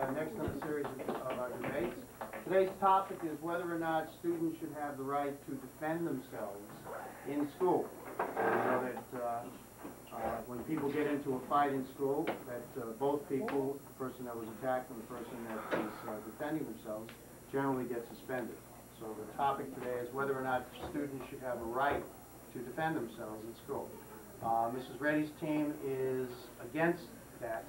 uh, next in the series of of our debates. Today's topic is whether or not students should have the right to defend themselves in school. And know that, uh, uh, when people get into a fight in school, that, uh, both people, the person that was attacked and the person that is uh, defending themselves, generally get suspended. So the topic today is whether or not students should have a right to defend themselves in school. Uh, Mrs. Reddy's team is against that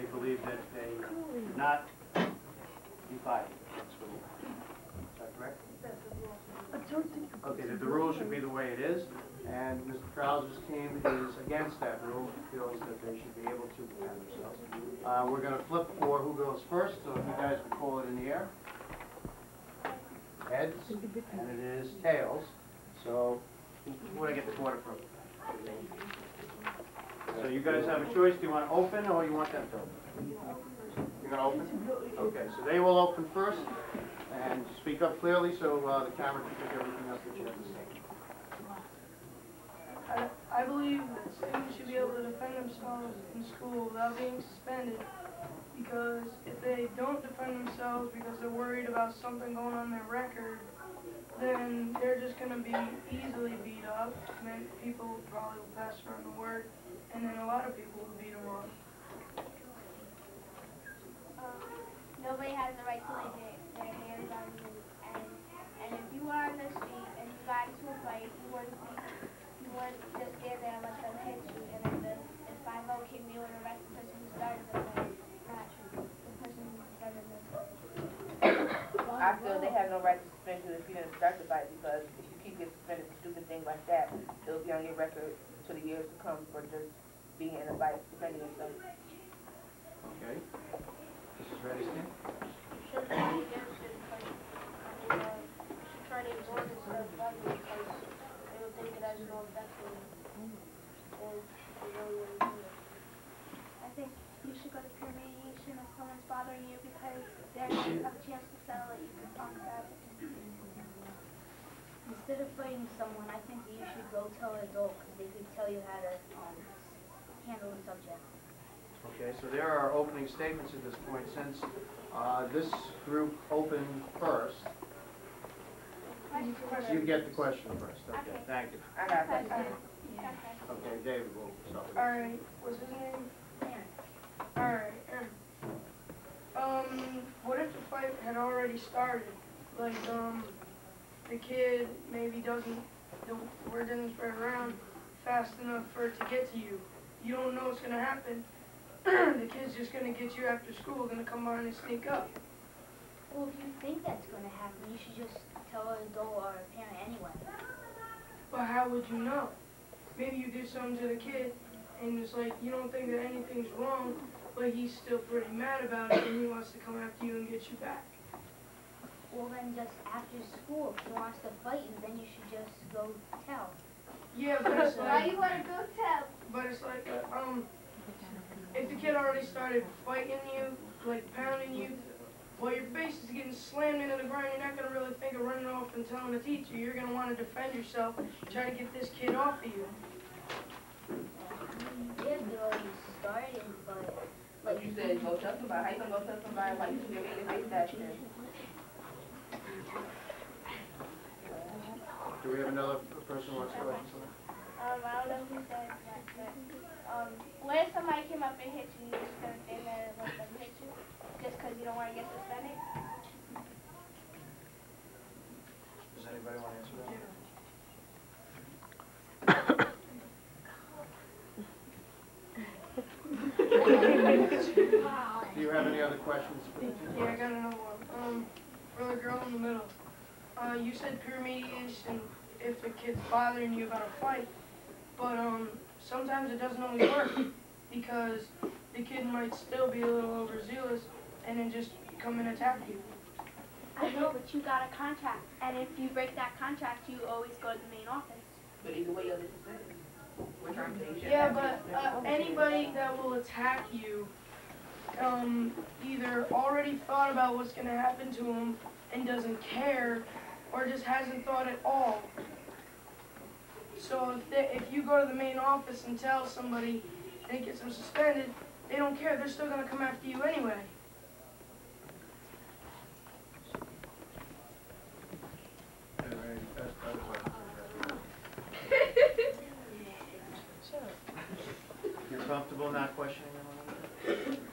They believe that they should not be fighting in school. Is that correct? Okay, that the rule should be the way it is, and Mr. Krause's team is against that rule, feels that they should be able to defend themselves. Uh, We're gonna flip for who goes first, so if you guys would call it in the air. Heads, and it is tails, so who would I get the quarter from? You guys have a choice, do you want to open or you want them to open? You're gonna open? Okay, so they will open first, and speak up clearly so uh, the camera can pick everything up that you have to say. I, believe that students should be able to defend themselves in school without being suspended. Because if they don't defend themselves because they're worried about something going on their record, then they're just gonna be easily beat up. And then people probably will pass around the word, and then a lot of people will beat them up. Um, nobody has the right to lay their, their hands on you. And, and if you are on the street and you got into a fight, you wouldn't be, you wouldn't just stand there and let them hit you. And then the, if five oh came, you would arrest the person who started the fight, not the person who defended them. I feel they have no right to suspend you if you didn't start the fight, because if you keep getting suspended for stupid things like that, it'll be on your record to the years to come for just being in a fight, defending yourself. Okay? Mrs. Reddy's? Should be against it, because, I mean, uh, should try to ignore this stuff, probably because they would think it has no effect on them. And they really wouldn't do it. I think you should go to peer mediation if someone's bothering you because then you have a chance to settle it, you can talk about it. Instead of fighting someone, I think that you should go tell an adult because they could tell you how to um, handle the subject. Okay, so there are opening statements at this point. Since uh, this group opened first, you get the question first. Okay, thank you. I got a question. Okay, David will start with. Alright, what's his name? Alright, Aaron. Um, what if the fight had already started? Like, um, the kid maybe doesn't, the word doesn't spread around fast enough for it to get to you. You don't know what's gonna happen. the kid's just gonna get you after school, gonna come on and sneak up. Well, if you think that's going to happen, you should just tell an adult or a parent anyway. But how would you know? Maybe you did something to the kid and it's like, you don't think that anything's wrong, but he's still pretty mad about it and he wants to come after you and get you back. Well, then just after school, if he wants to fight you, then you should just go tell. Yeah, but it's Why like, you wanna go tell? but it's like, uh, um, if the kid already started fighting you, like pounding you, while your face is getting slammed into the ground, you're not gonna really think of running off and telling the teacher. You're gonna wanna defend yourself, try to get this kid off of you. Yeah, they already started, but Like you said, go tell somebody, how you gonna go tell somebody why you should your face that shit? Do we have another person who wants to question something? Um, I don't know who said that, but, um, what if somebody came up and hit you, you just gonna stand there and let them hit you? Just cause you don't wanna get suspended? Does anybody want to answer that? Do you have any other questions for the team? Yeah, I got another one. Um, for the girl in the middle. Uh, you said peer mediation if the kid's bothering you about a fight, but um, sometimes it doesn't always work because the kid might still be a little overzealous and then just come and attack you. I know, but you got a contract, and if you break that contract, you always go to the main office. But either way, you're suspended. We're trying to say you shouldn't Yeah, but uh, anybody that will attack you, um, either already thought about what's gonna happen to him and doesn't care, or just hasn't thought at all. So if they, if you go to the main office and tell somebody and it gets them suspended, they don't care, they're still gonna come after you anyway. You're comfortable not questioning them?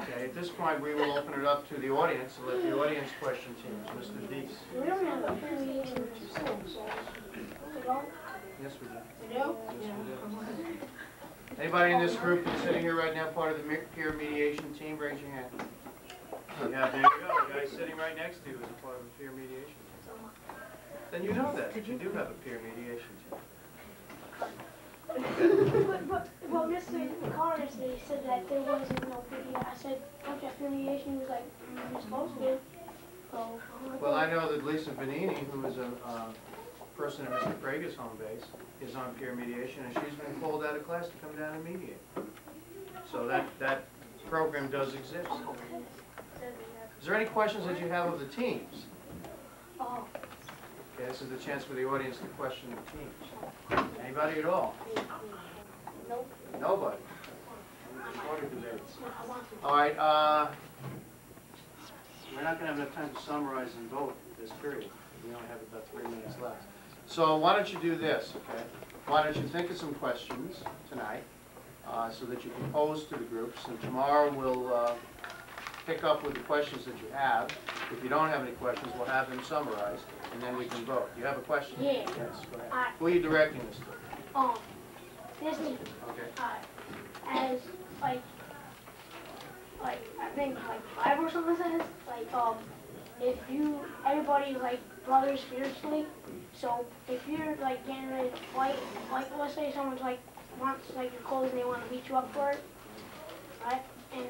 Okay, at this point, we will open it up to the audience, and let the audience question teams. Mr. Dees? We don't have a affiliation with the school, so. We don't? Yes, we do. We do? Yes, we do. Anybody in this group that's sitting here right now, part of the peer mediation team, raise your hand. Yeah, there you go, the guy sitting right next to you is a part of the peer mediation team. Then you know that, that you do have a peer mediation team. But, but, well, Mr. Connors, they said that there wasn't no video. I said, you affiliation? He was like, mm, you're supposed to. So. Well, I know that Lisa Benini, who is a, uh person at Mr. Prager's home base, is on peer mediation, and she's been called out of class to come down and mediate. So that, that program does exist. Is there any questions that you have of the teams? Oh, Okay, this is the chance for the audience to question the teams. Anybody at all? Nope. Nobody? I want to. All right, uh, we're not gonna have enough time to summarize and vote this period. We only have about three minutes left. So why don't you do this, okay? Why don't you think of some questions tonight, uh, so that you can pose to the groups, and tomorrow we'll, uh, pick up with the questions that you have. If you don't have any questions, we'll have them summarized, and then we can vote. Do You have a question? Yeah. Yes, go ahead. I- Who are you directing this to? Um, Disney, Okay. uh, as, like, like, I think, like, five or something says, like, um, if you, everybody's like brothers spiritually, so if you're like getting ready to fight, like, let's say someone's like, wants like your clothes and they wanna beat you up for it, right? And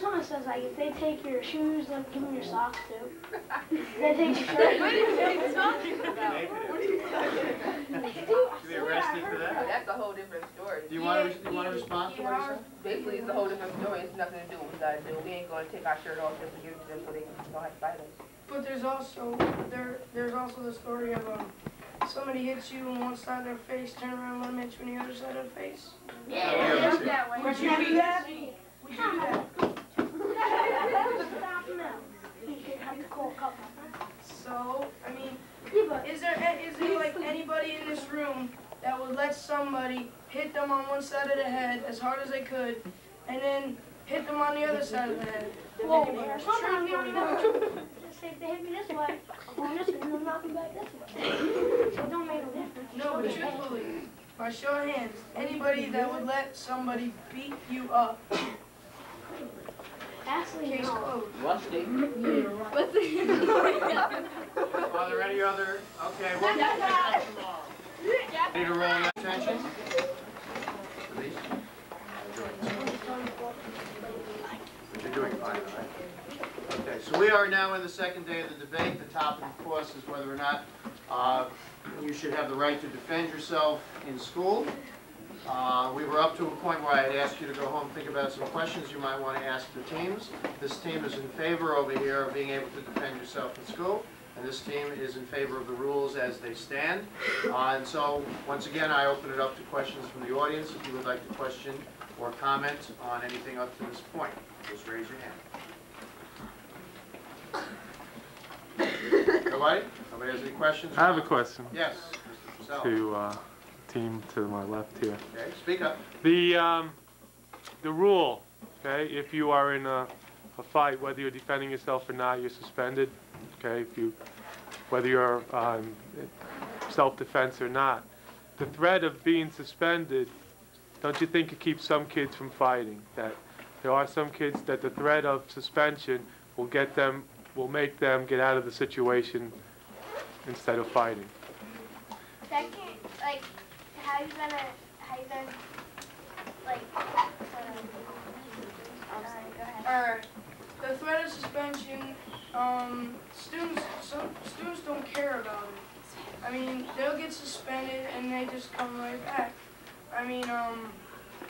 someone says like, if they take your shoes, then give them your socks too. They take your shirt. Should be arrested for that? That's a whole different story. Do you wanna, do you wanna respond to what he said? Basically, it's a whole different story, it's nothing to do with what we do, we ain't gonna take our shirt off just to give it to them so they can, don't have to fight us. But there's also, there, there's also the story of, um, somebody hits you on one side of their face, turn around, let them hit you on the other side of the face. Yeah. that way. Would you do that? Would you do that? Stop now. You should have to call a couple. So, I mean, Yeah, but is there, a- is there like anybody in this room that would let somebody hit them on one side of the head as hard as they could, and then hit them on the other side of the head? Whoa, Anybody? there. Sometimes you don't even know. Just say if they hit me this way, I'm just gonna knock them back this way. So it don't make no difference. No, but truthfully, by show of hands, anybody that would let somebody beat you up, Actually, case no. closed. Are there any other, okay, well, need to roll? Please. You're doing fine? Okay, so we are now in the second day of the debate. The topic, of course, is whether or not uh, you should have the right to defend yourself in school. Uh, We were up to a point where I had asked you to go home, and think about some questions you might want to ask the teams. This team is in favor over here of being able to defend yourself in school, and this team is in favor of the rules as they stand. Uh, And so, once again, I open it up to questions from the audience. If you would like to question or comment on anything up to this point, just raise your hand. Nobody? Nobody has any questions? I have a question Yes, to uh, team to my left here. Okay, speak up. The um, the rule, okay, if you are in a, a fight, whether you're defending yourself or not, you're suspended. Okay, if you whether you're um, self-defense or not, the threat of being suspended, don't you think it keeps some kids from fighting? That there are some kids that the threat of suspension will get them, will make them get out of the situation instead of fighting. Second, like, how you gonna, how you gonna, like, um, alright, go ahead. Alright, the threat of suspension, um, students, some, students don't care about it. I mean, they'll get suspended and they just come right back. I mean, um,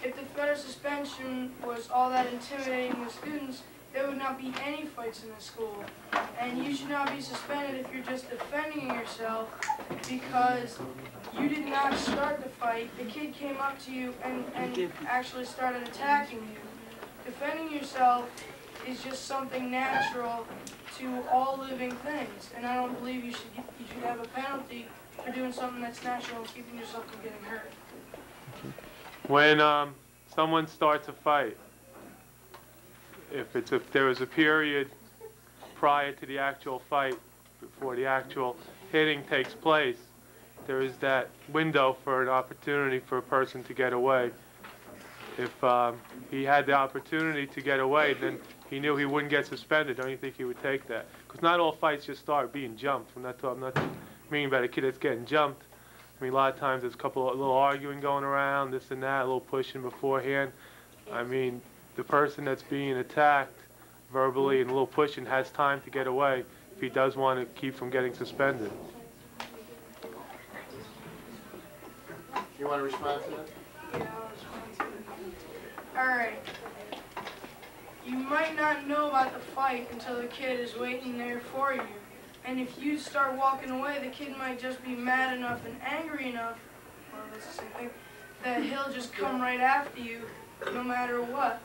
if the threat of suspension was all that intimidating with students, there would not be any fights in the school. And you should not be suspended if you're just defending yourself because you did not start the fight. The kid came up to you and, and actually started attacking you. Defending yourself is just something natural to all living things, and I don't believe you should you should have a penalty for doing something that's natural and keeping yourself from getting hurt. When um, someone starts a fight, if it's if there is a period prior to the actual fight, before the actual hitting takes place, there is that window for an opportunity for a person to get away. If um, he had the opportunity to get away, then he knew he wouldn't get suspended. Don't you think he would take that? Because not all fights just start being jumped. I'm not, talking, I'm not meaning about a kid that's getting jumped. I mean, a lot of times there's a couple, of, a little arguing going around, this and that, a little pushing beforehand. I mean, the person that's being attacked verbally and a little pushing has time to get away if he does want to keep from getting suspended. You want to respond to that? Yeah, I'll respond to it. Alright. You might not know about the fight until the kid is waiting there for you. And if you start walking away, the kid might just be mad enough and angry enough, well, that's the same thing, that he'll just come right after you, no matter what.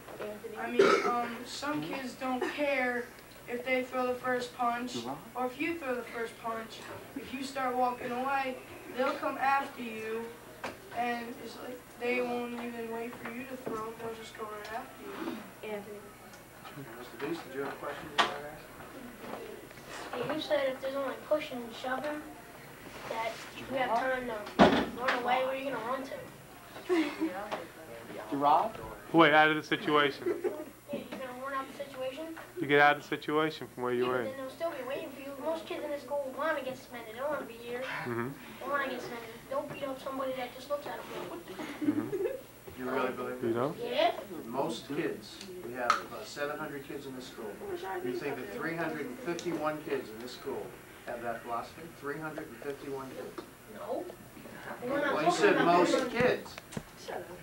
I mean, um, some kids don't care if they throw the first punch, or if you throw the first punch. If you start walking away, they'll come after you, and it's like they won't even wait for you to throw; they'll just go right after you. Anthony. Mr. Beast, did you have a question you wanted to ask? You said if there's only pushing and shoving, that you have time to run away, where are you gonna run to? Gerard? Wait, out of the situation. You- You're gonna run out the situation? You get out of the situation from where you Yeah, were but in. then they'll still be waiting for you. Most kids in this school wanna get suspended, they don't wanna be here, hmm they wanna get suspended. Don't beat up somebody that just looks at them. hmm You really believe You that? know? Yeah? Most kids, we have about seven hundred kids in this school. You think that three hundred and fifty-one kids in this school have that philosophy? Three hundred and fifty-one kids? No. Well, you said most kids.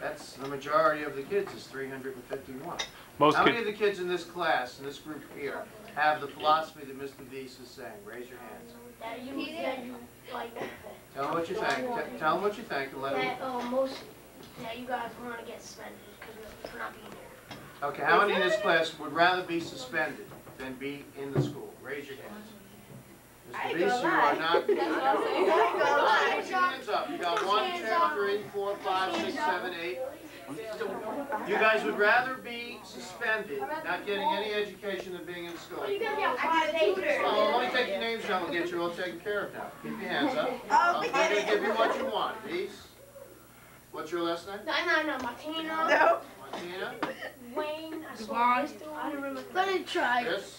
That's, the majority of the kids is three hundred and fifty-one. Most How many of the kids in this class, in this group here, have the philosophy that Mr. Dees is saying? Raise your hands. That you, that you, like, Tell them what you think. Te- Tell them what you think and let them. that, uh, most, that you guys wanna get suspended, cause we're not being here. Okay, how many in this class would rather be suspended than be in the school? Raise your hands. Mr. Dees, you are not. Put your hands up. You got one, two, three, four, five, six, seven, eight. You guys would rather be suspended, not getting any education than being in school. Well, you gotta be out five days. Oh, let me take your names down, we'll get you all taken care of now. Keep your hands up. I'm gonna give you what you want. Dees? What's your last name? No, no, no, Martina, Martina? Wayne, I saw this. I don't remember. Let me try. Chris?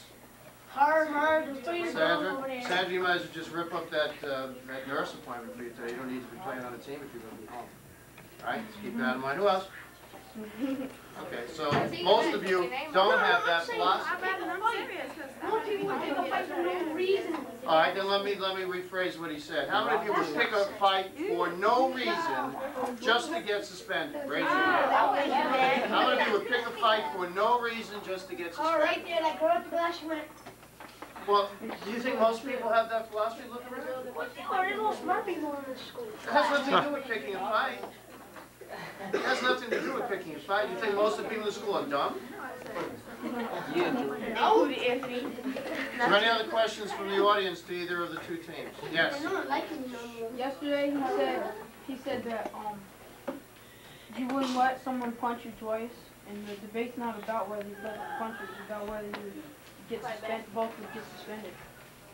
Her, her, the three Sandra? Sandra, you might as well just rip up that, uh, that nurse appointment for you today. You don't need to be playing on a team if you're gonna be home. All right, just keep that in mind. Who else? Okay, so most of you don't have that philosophy. Most people pick a fight for no reason. All right, then let me, let me rephrase what he said. How many of you would pick a fight for no reason just to get suspended? Raise your ah, hand. How many of you would pick a fight for no reason just to get Oh, suspended? right there, that girl at the glass, she went, Well, do you think most people have that philosophy? Look around. what the hell, there's all smart people in this school. It has nothing to do with picking a fight. It has nothing to do with picking a fight. You think most of the people in the school are dumb? Including Anthony. Is there any other questions from the audience to either of the two teams? Yes. They're not liking me no more. Yesterday he said he said that um you wouldn't let someone punch you twice, and the debate's not about whether you let them punch you, it's about whether you get suspended, both would get suspended.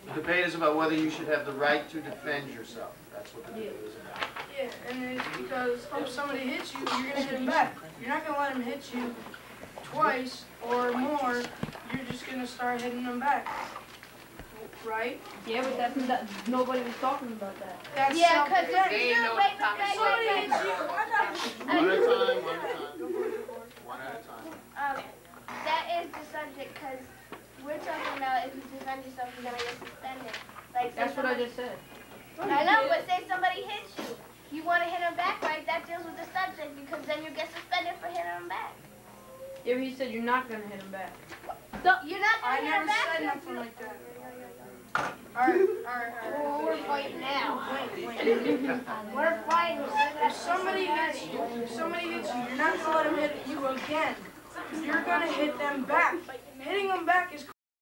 The debate is about whether you should have the right to defend yourself. That's what the debate is about. Yeah, and it's because if somebody hits you, you're gonna hit them back. You're not gonna let them hit you twice or more. You're just gonna start hitting them back, right? Yeah, but that's that nobody was talking about that. That's Yeah, cause self-defense. there's still, wait, wait, wait, Somebody hits you. Not- One at a time, one at a time. One at a time. Um, that is the subject, cause we're talking about if you defend yourself, you're gonna get suspended. Like that's what I just said. Oh, I know, but say somebody hits you. You want to hit him back, right? That deals with the subject because then you get suspended for hitting him back. Yeah, he said you're not gonna hit him back. So, you're not gonna I hit him back. I never said nothing like that. Alright, alright, alright. We're fighting now. We're fighting. If somebody hits you, if somebody hits you, you're not gonna let him hit you again you're going to hit them back. Hitting them back is